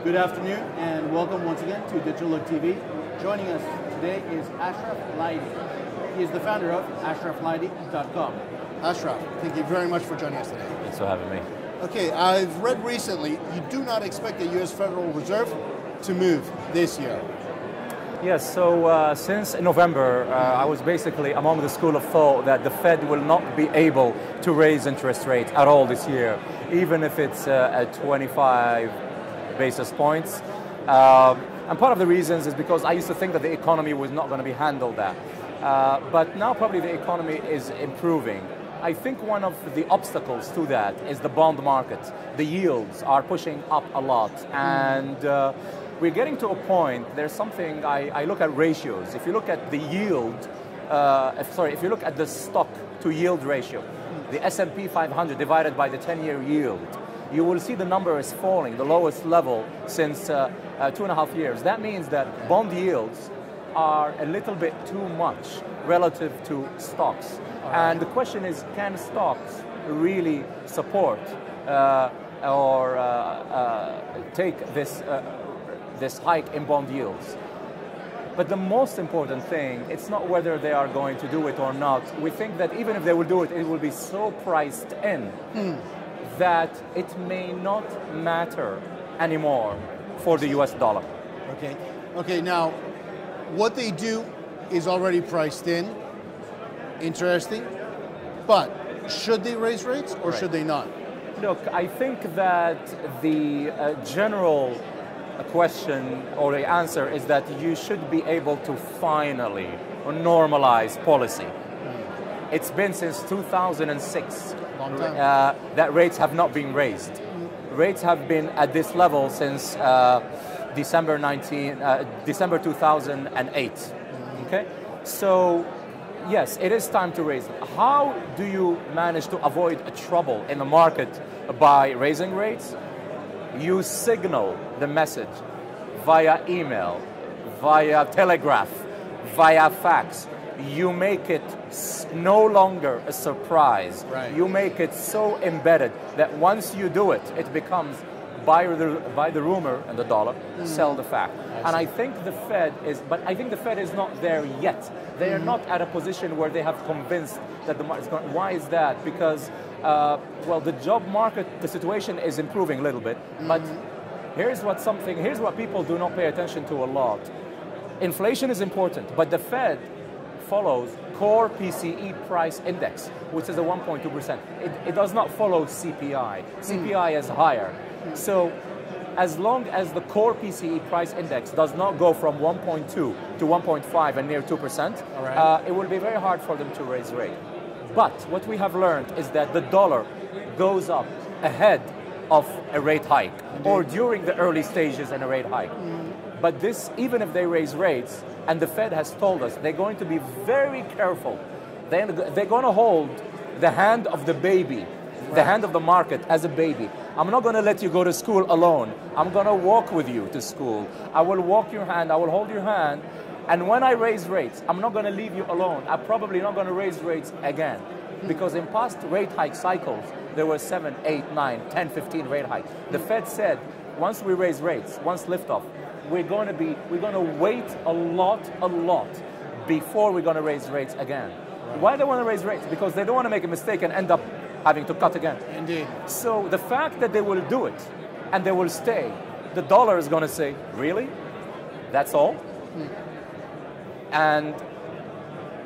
Good afternoon and welcome once again to Digital Look TV. Joining us today is Ashraf Laidi. He is the founder of ashraflaidi.com. Ashraf, thank you very much for joining us today. Thanks for having me. Okay, I've read recently you do not expect the U.S. Federal Reserve to move this year. Yes, so uh, since November, uh, I was basically among the school of thought that the Fed will not be able to raise interest rates at all this year, even if it's uh, at 25 basis points. Uh, and part of the reasons is because I used to think that the economy was not going to be handled that. Uh, but now probably the economy is improving. I think one of the obstacles to that is the bond market. The yields are pushing up a lot and uh, we're getting to a point, there's something, I, I, look at ratios. If you look at the yield, uh, if, sorry, if you look at the stock to yield ratio, the S&P 500 divided by the 10-year yield, you will see the number is falling, the lowest level since uh, uh, two and a half years. That means that bond yields are a little bit too much relative to stocks. Right. And the question is, can stocks really support uh, or uh, uh, take this, uh, this hike in bond yields? But the most important thing, it's not whether they are going to do it or not. We think that even if they will do it, it will be so priced in hmm that it may not matter anymore for the US dollar. Okay. Okay, now what they do is already priced in. Interesting. But should they raise rates or right. should they not? Look, I think that the uh, general question or the answer is that you should be able to finally normalize policy. Mm. It's been since 2006 uh, that rates have not been raised. Rates have been at this level since uh, December 19, uh, December 2008. Okay, so yes, it is time to raise them. How do you manage to avoid a trouble in the market by raising rates? You signal the message via email, via telegraph, via fax you make it no longer a surprise. Right. You make it so embedded that once you do it, it becomes buy the, buy the rumor and the dollar, mm. sell the fact. I and I think the Fed is, but I think the Fed is not there yet. They mm. are not at a position where they have convinced that the market is going. Why is that? Because, uh, well, the job market, the situation is improving a little bit, mm. but here's what something, here's what people do not pay attention to a lot. Inflation is important, but the Fed follows core PCE price index, which is a 1.2%. It, it does not follow CPI. CPI mm. is higher. Mm. So as long as the core PCE price index does not go from 1.2 to 1.5 and near 2%, right. uh, it will be very hard for them to raise rate. But what we have learned is that the dollar goes up ahead of a rate hike Indeed. or during the early stages in a rate hike. Mm. But this, even if they raise rates, and the Fed has told us they're going to be very careful. They're, they're going to hold the hand of the baby, right. the hand of the market as a baby. I'm not going to let you go to school alone. I'm going to walk with you to school. I will walk your hand, I will hold your hand. And when I raise rates, I'm not going to leave you alone. I'm probably not going to raise rates again. Because in past rate hike cycles, there were 7, 8, 9, 10, 15 rate hikes. The Fed said, once we raise rates, once liftoff, we're going to be, we're going to wait a lot, a lot before we're going to raise rates again. Right. Why do they want to raise rates? Because they don't want to make a mistake and end up having to cut again. Indeed. So the fact that they will do it and they will stay, the dollar is going to say, really? That's all? Hmm. And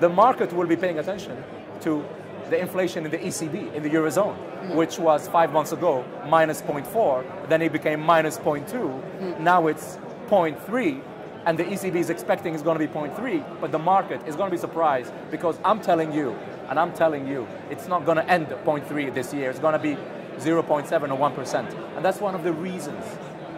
the market will be paying attention to the inflation in the ECB, in the Eurozone, mm. which was five months ago minus 0.4, then it became minus 0.2, mm. now it's 0.3 and the ECB is expecting it's going to be 0.3, but the market is going to be surprised because I'm telling you, and I'm telling you, it's not going to end 0.3 this year. It's going to be 0.7 or 1%. And that's one of the reasons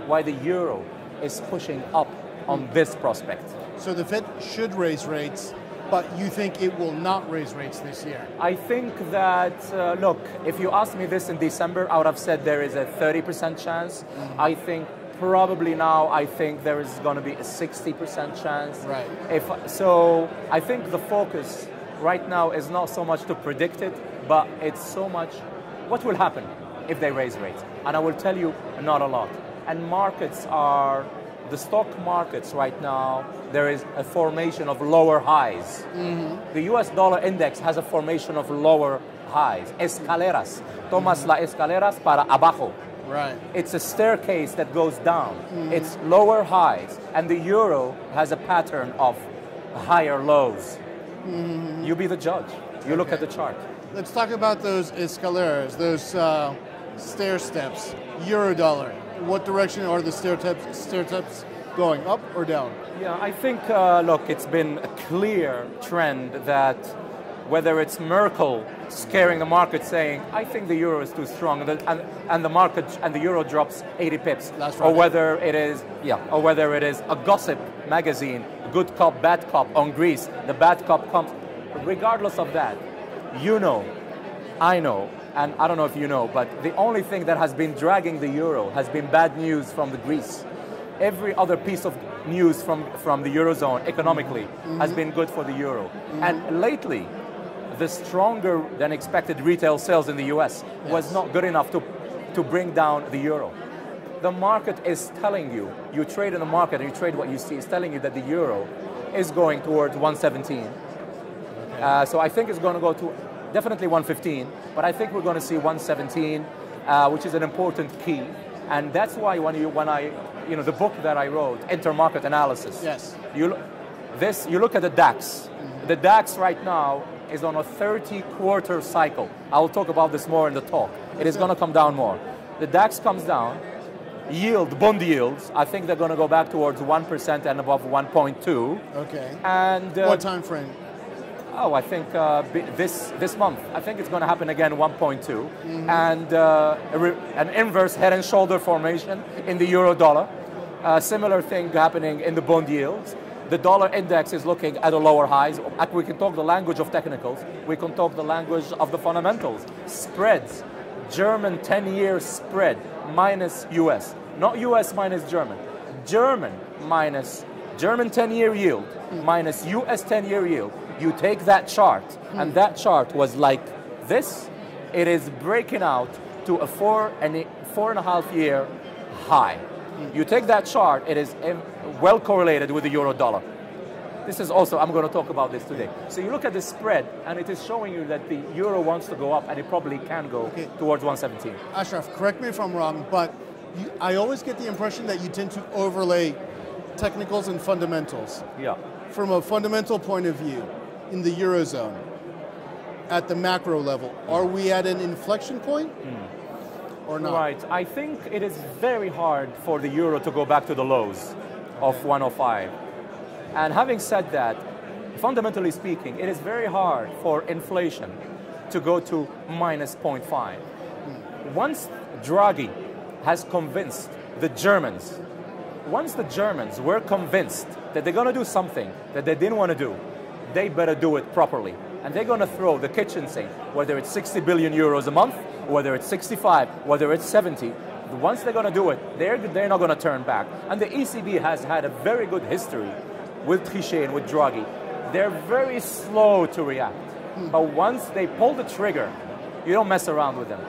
why the euro is pushing up on this prospect. So the Fed should raise rates, but you think it will not raise rates this year? I think that, uh, look, if you asked me this in December, I would have said there is a 30% chance. Mm-hmm. I think probably now I think there is going to be a 60% chance. Right. If so, I think the focus right now is not so much to predict it, but it's so much what will happen if they raise rates. And I will tell you, not a lot. and markets are the stock markets right now. There is a formation of lower highs. Mm-hmm. The U.S. dollar index has a formation of lower highs, escaleras. Tomas las escaleras para abajo. Right. It's a staircase that goes down. It's lower highs, and the euro has a pattern of higher lows. You be the judge. You look at the chart. Let's talk about those escaleras, those uh, stair steps. Euro dollar. What direction are the stair steps, stair steps going? Up or down? Yeah, I think, uh, look, it's been a clear trend that whether it's Merkel scaring the market saying, I think the euro is too strong, and the, and, and the market and the euro drops 80 pips, Last or whether it is, yeah, or whether it is a gossip magazine, good cop, bad cop on Greece, the bad cop comes. Regardless of that, you know, I know, and I don't know if you know, but the only thing that has been dragging the euro has been bad news from the Greece. Every other piece of news from, from the eurozone economically mm-hmm. has been good for the euro. And lately, the stronger than expected retail sales in the US was not good enough to, to bring down the euro. The market is telling you, you trade in the market and you trade what you see, it's telling you that the euro is going towards 117. Uh, so I think it's going to go to definitely 115, but I think we're going to see 117, uh, which is an important key. And that's why when you when I you know the book that I wrote, Intermarket Analysis. Yes. You this you look at the DAX. The DAX right now is on a 30 quarter cycle. I will talk about this more in the talk. It is going to come down more. The DAX comes down. Yield, bond yields, I think they're going to go back towards 1% and above 1.2. Okay. And uh, what time frame? Oh, I think uh, this this month. I think it's going to happen again 1.2, and uh, re- an inverse head and shoulder formation in the euro dollar. Uh, similar thing happening in the bond yields. The dollar index is looking at a lower highs. We can talk the language of technicals. We can talk the language of the fundamentals. Spreads. German 10-year spread minus US, not US minus German. German minus German 10-year yield minus US 10-year yield. You take that chart, and hmm. that chart was like this. It is breaking out to a four and a, four and a half year high. Hmm. You take that chart, it is well correlated with the euro dollar. This is also, I'm going to talk about this today. So you look at the spread, and it is showing you that the euro wants to go up, and it probably can go Okay. towards 117. Ashraf, correct me if I'm wrong, but you, I always get the impression that you tend to overlay technicals and fundamentals. Yeah. From a fundamental point of view, in the Eurozone, at the macro level, mm. are we at an inflection point mm. or not? Right. I think it is very hard for the euro to go back to the lows of 105. And having said that, fundamentally speaking, it is very hard for inflation to go to minus 0.5. Once Draghi has convinced the Germans, once the Germans were convinced that they're going to do something that they didn't want to do, they better do it properly. And they're going to throw the kitchen sink, whether it's 60 billion euros a month, whether it's 65, whether it's 70. Once they're going to do it, they're, they're not going to turn back. And the ECB has had a very good history with Trichet and with Draghi. They're very slow to react. But once they pull the trigger, you don't mess around with them.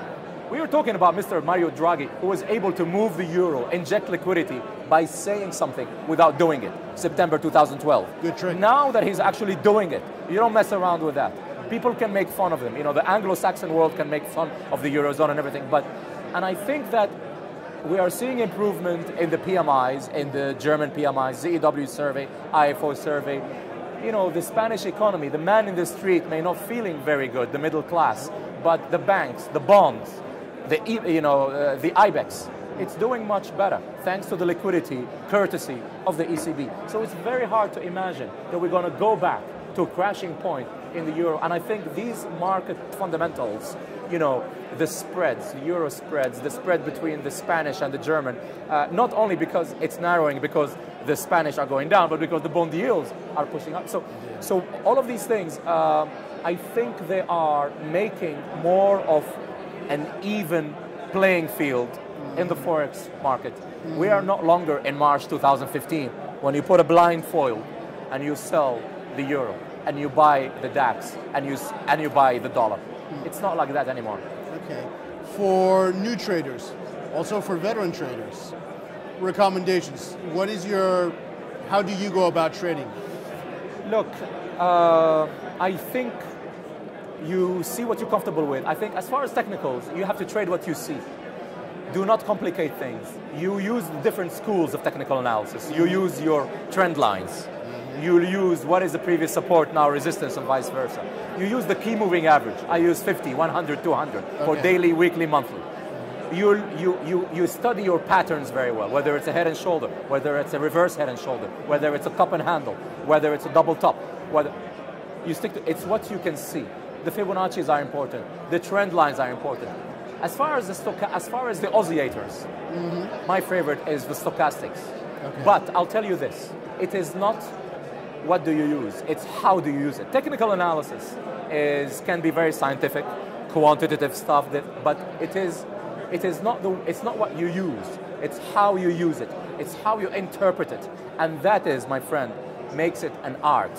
We were talking about Mr. Mario Draghi, who was able to move the euro, inject liquidity by saying something without doing it. September 2012. Good trick. Now that he's actually doing it, you don't mess around with that. People can make fun of him. You know, the Anglo-Saxon world can make fun of the eurozone and everything. But, and I think that we are seeing improvement in the PMIs, in the German PMIs, ZEW survey, IFO survey. You know, the Spanish economy, the man in the street may not feeling very good, the middle class, but the banks, the bonds, the you know uh, the IBEX, it's doing much better thanks to the liquidity, courtesy of the ECB. So it's very hard to imagine that we're going to go back to a crashing point in the euro. And I think these market fundamentals, you know, the spreads, the euro spreads, the spread between the Spanish and the German, uh, not only because it's narrowing because the Spanish are going down, but because the bond yields are pushing up. So, so all of these things, um, I think they are making more of an even playing field in the forex market. We are not longer in March 2015 when you put a blind foil and you sell the euro and you buy the DAX and you and you buy the dollar. It's not like that anymore. Okay. For new traders, also for veteran traders, recommendations. What is your, how do you go about trading? Look, uh, I think you see what you're comfortable with. I think as far as technicals, you have to trade what you see. Do not complicate things. You use different schools of technical analysis. You use your trend lines. You'll use what is the previous support, now resistance, and vice versa. You use the key moving average. I use 50, 100, 200 for daily, weekly, monthly. You, you, you, you study your patterns very well, whether it's a head and shoulder, whether it's a reverse head and shoulder, whether it's a cup and handle, whether it's a double top, whether you stick to it's what you can see. The Fibonacci's are important. The trend lines are important. As far as the stocha- as far as the oscillators, mm-hmm. my favorite is the stochastics. But I'll tell you this: it is not what do you use; it's how do you use it. Technical analysis is can be very scientific, quantitative stuff. That, but it is it is not the it's not what you use; it's how you use it. It's how you interpret it, and that is, my friend, makes it an art.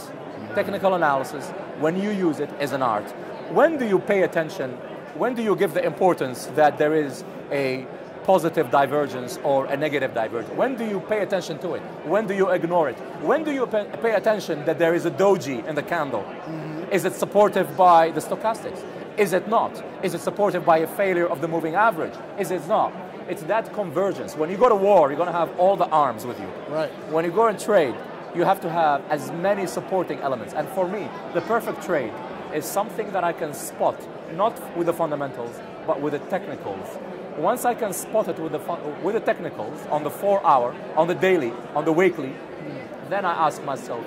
Technical analysis, when you use it, is an art. When do you pay attention? When do you give the importance that there is a positive divergence or a negative divergence? When do you pay attention to it? When do you ignore it? When do you pay, attention that there is a doji in the candle? Mm-hmm. Is it supportive by the stochastics? Is it not? Is it supportive by a failure of the moving average? Is it not? It's that convergence. When you go to war, you're going to have all the arms with you. Right. When you go and trade, you have to have as many supporting elements. And for me, the perfect trade is something that I can spot, not with the fundamentals, but with the technicals. Once I can spot it with the, with the technicals on the four hour, on the daily, on the weekly, then I ask myself,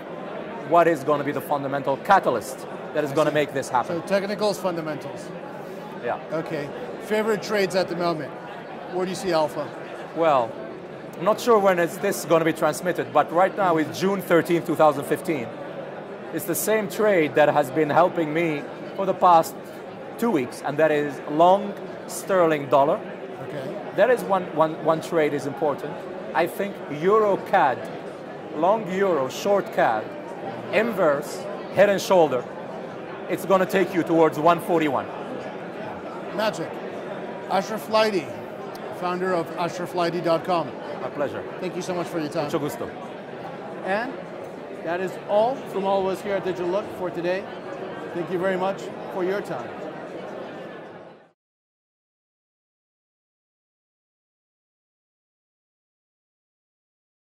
what is going to be the fundamental catalyst that is going to make this happen? So technicals, fundamentals. Yeah. Okay. Favorite trades at the moment? Where do you see alpha? Well, I'm not sure when is this going to be transmitted, but right now it's June 13, 2015. It's the same trade that has been helping me for the past two weeks, and that is long sterling dollar. That is one, one, one trade is important. I think Euro CAD, long Euro, short CAD, inverse, head and shoulder, it's going to take you towards 141. Magic. Ashraf Laidi, founder of ashraflaidi.com. My pleasure. Thank you so much for your time. Mucho gusto. And that is all from all of us here at Digital Look for today. Thank you very much for your time.